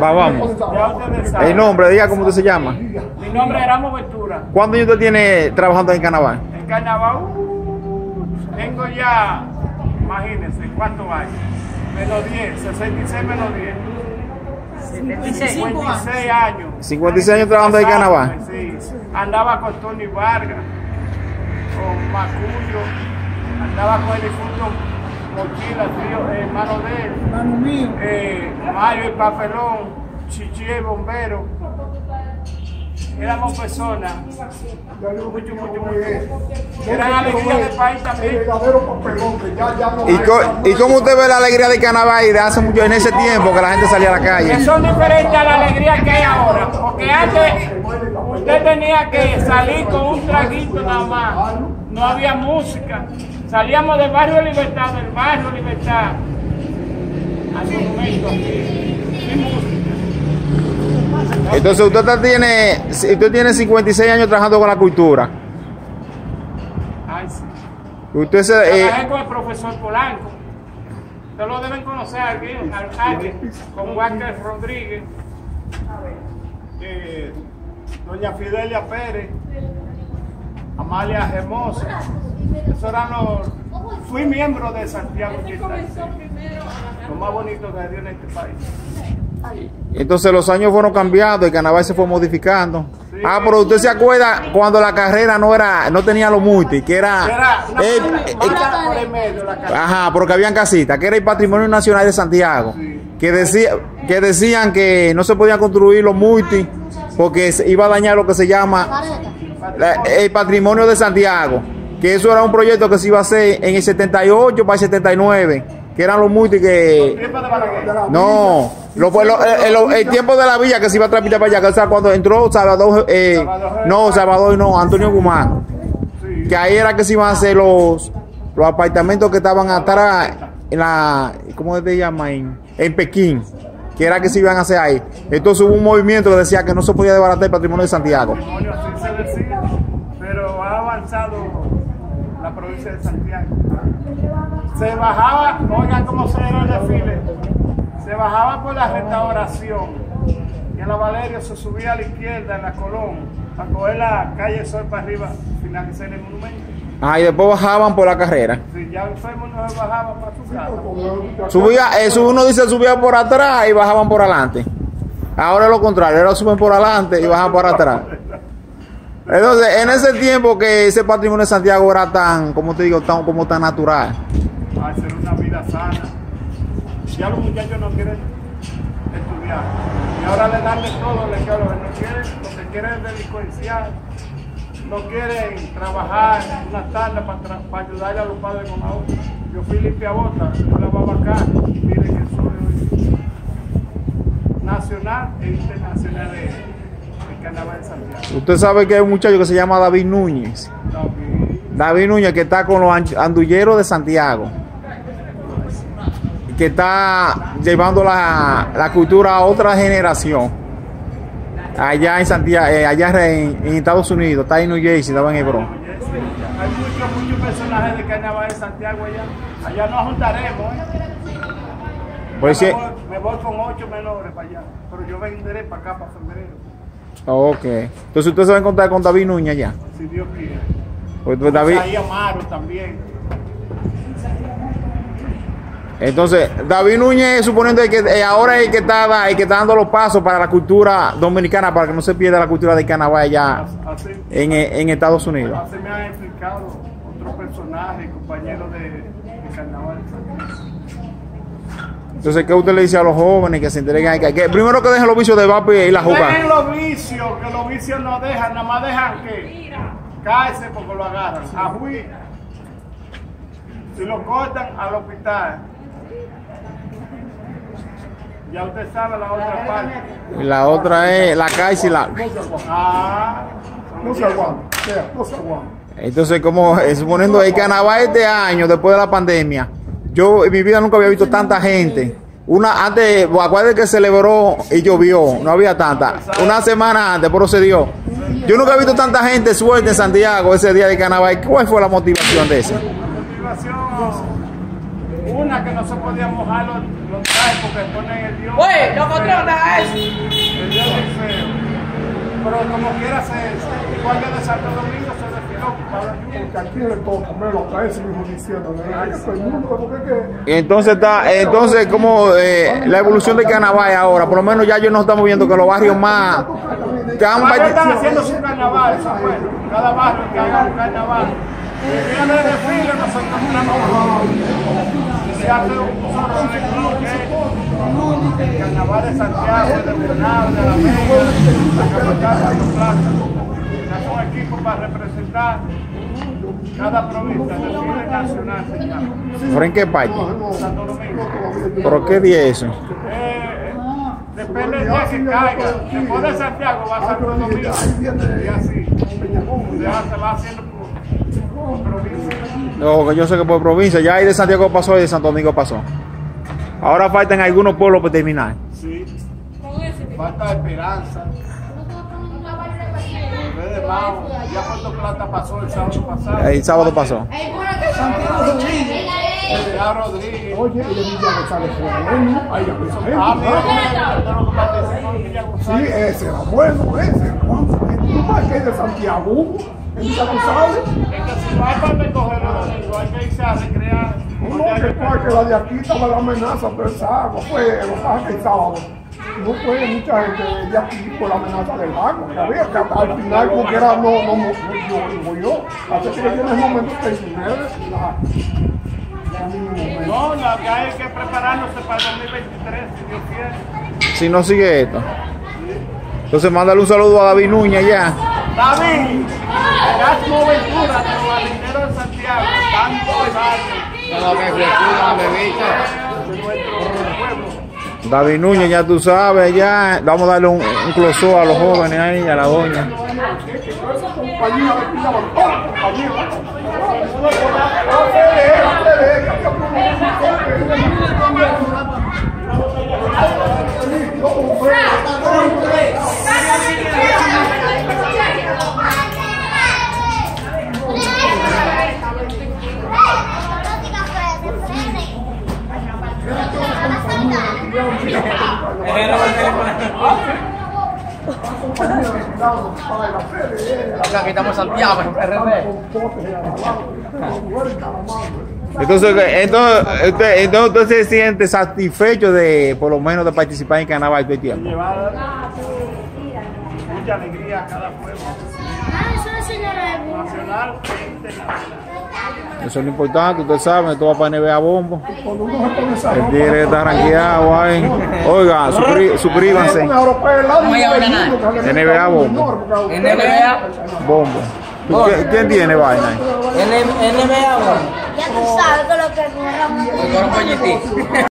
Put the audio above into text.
Va, vamos. El nombre, diga cómo usted se llama. Mi nombre es Ramos Ventura. ¿Cuántos años usted tiene trabajando en Carnaval? En Carnaval, uh, tengo ya, imagínense, ¿cuántos años? Menos 10, 66 menos 10. 56 años. 56 años trabajando en Carnaval. Sí. Andaba con Tony Vargas, con Macuyo, andaba con el difunto Mochila, tío, eh, hermano de él. Mano mío. eh, Mario el Papelón, Chichi el Bombero. Éramos personas, mucho, mucho, mucho. Eran alegría del país El también. verdadero papelón que ya, ya no ¿Y, co- ¿Y cómo usted ve la alegría de Carnaval de hace mucho en ese tiempo que la gente salía a la Que calle? son diferentes a la alegría que hay ahora. Porque antes usted tenía que salir con un traguito nada más. No había música. Salíamos del barrio Libertad, del barrio Libertad. Al monumento aquí. Sin música. Entonces usted tiene, usted tiene 56 años trabajando con la cultura. Ay, sí. Usted se, eh, Trabajé con el profesor Polanco. Ustedes lo deben conocer aquí, al- alguien, con Walker Rodríguez, eh, doña Fidelia Pérez, Amalia Hermosa. Esos eran los. Fui miembro de Santiago. Lo más bonito que hay en este país. entonces los años fueron cambiando y Carnaval se fue modificando. Ah, pero usted se acuerda cuando la carrera no era, no tenía los multi, que era, Era una eh, eh, medio. Ajá, porque habían casitas, que era el patrimonio nacional de Santiago. Que, decía, que decían que no se podían construir los multi porque se iba a dañar lo que se llama la- el patrimonio de Santiago. Que eso era un proyecto que se iba a hacer en el 78 para el 79. Que eran los multi que. No, lo, el, el- tiempo de la villa que se iba a tramitar para allá, o sea, cuando entró Salvador, eh, no, Salvador no, Antonio Guzmán que ahí era que se iban a hacer los, los apartamentos que estaban atrás en la, ¿cómo se llama? En, en Pekín, que era que se iban a hacer ahí. Entonces hubo un movimiento que decía que no se podía desbaratar el patrimonio de Santiago. pero ha avanzado la provincia de Santiago. Se bajaba, oigan cómo se era el desfile, se bajaba por la restauración y en la Valeria se subía a la izquierda, en la Colón, para coger la calle Sol para arriba, finalizar el monumento. Ah, y después bajaban por la carrera. Si ya enfermo no se bajaba para su casa. Subía, eso uno dice subía por atrás y bajaban por adelante. Ahora es lo contrario, ahora suben por adelante y bajan por atrás. Entonces, en ese tiempo que ese patrimonio de Santiago era tan, como te digo, tan como tan natural. hacer una vida sana. Ya los muchachos no quieren estudiar. Y ahora le dan de todo, le quieren, no quieren, lo que quieren delincuenciar. No quieren trabajar una tarde para, ayudarle a los padres con la otra. Yo fui limpiabota, yo lavaba acá. Miren que soy nacional e internacional Santiago. Usted sabe que hay un muchacho que se llama David Núñez. David, David Núñez que está con los an- andulleros de Santiago. Que está llevando la, la cultura a otra generación. Allá en Santiago, eh, allá en, en Estados Unidos, está en New Jersey, estaba en Hebron. Hay muchos, muchos personajes de Carnaval de Santiago allá. Allá nos juntaremos, ¿eh? Pues me, voy, me voy con ocho menores para allá, pero yo vendré para acá, para febrero, Ok. Entonces usted se va a encontrar con David Núñez allá. si Dios quiere. Pues, pues, David, Ahí Amaro también. entonces, David Núñez, suponiendo que eh, ahora es el que, está, el que está dando los pasos para la cultura dominicana, para que no se pierda la cultura del carnaval allá Así, en, eh, en Estados Unidos. así me han explicado otros personajes, compañeros de, de Carnaval de. Entonces, ¿qué usted le dice a los jóvenes que se entreguen? Que, que primero que dejen los vicios de vapo y la Dejen jugar. los vicios, que los vicios no dejan, nada más dejan que caerse porque lo agarran. A juicio. Si lo cortan al hospital. Ya usted sabe la otra parte. La otra es la calle y la... Ah, No se aguanta, o sea, no se aguanta. Entonces, como suponiendo el carnaval este año, después de la pandemia, yo en mi vida nunca había visto tanta gente. Una antes, acuérdate que celebró y llovió, no había tanta. Una semana antes procedió. Yo nunca he visto tanta gente suelta en Santiago ese día de carnaval. ¿Cuál fue la motivación de eso? La motivación, una que no se podía mojar los, los trajes porque ponen el dios. Oye, nosotros la El del feo. Pero como quiera ser, igual que de Santo Domingo se entonces está, entonces como eh, la evolución de carnaval ahora, por lo menos ya yo no estamos viendo que los barrios más barrios están haciendo su carnaval, eso es bueno. Cada barrio que haga un carnaval. Día de desfile nosotros estamos se hace un carnaval de Santiago, de Bernal, de La Vega, la capital de Plaza. Un equipo para representar cada provincia, nacional se llama. ¿Pero en qué parte? Santo Domingo. ¿Pero qué día es eso? Eh, depende del día que caiga. Después de Santiago va a Santo Domingo. Y así. Ya se va haciendo por, por provincia. No, que yo sé que por provincia, ya ahí de Santiago pasó y de Santo Domingo pasó. Ahora faltan algunos pueblos por terminar. Sí. Falta esperanza. Mao. Ya Puerto Plata pasó el sábado pasado. El sábado pasó. Ya Rodríguez. Oye, y de Villa González bueno, ahí ya esa gente, Ah, ¿no? mira, que Sí, ese era bueno, ese. ¿Cuánta gente? ¿Tú sabes que es de Santiago? ¿En Villa González? Es que si va para recoger los domingos, hay que irse a recrear. No, que que la de aquí estaba la amenaza, pero esa agua fue lo que pasa que el sábado. No fue mucha gente de aquí por la amenaza del banco, que que al final como que era no, no, no, yo, digo yo. Así que yo en el momento que la, No, la que hay que prepararnos para el 2023, si Dios quiere. Si no sigue esto. Entonces mándale un saludo a David Núñez ya. David, Erasmo Ventura, de los marineros de Santiago, tanto barrio de nuestro pueblo. David Núñez, ya tú sabes, ya. Vamos a darle un, un close a los jóvenes ahí, a la doña. De Santiago, RD. Entonces, entonces, usted, entonces usted se siente satisfecho de, por lo menos, de participar en carnaval el tiempo. Mucha alegría a cada pueblo, nacional e internacional. Eso es lo importante, usted sabe, esto va para NBA Bombo. El tigre está ranqueado ahí. Oiga, suscríbanse. NBA Bombo. NBA, Bombo. ¿Tú qué- ¿Quién tiene vaina? ahí? NBA, Ya tú sabes que lo que GT.